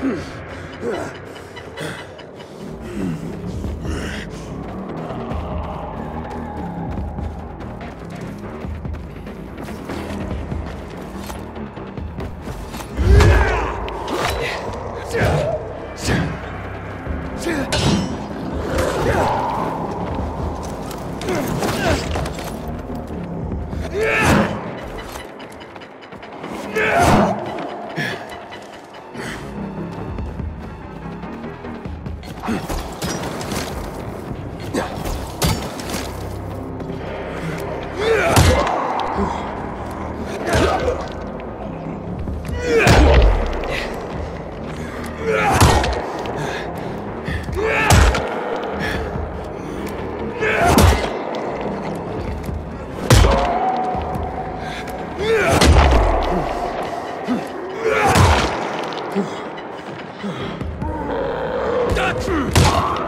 Hmm. Hmm. That's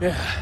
Yeah.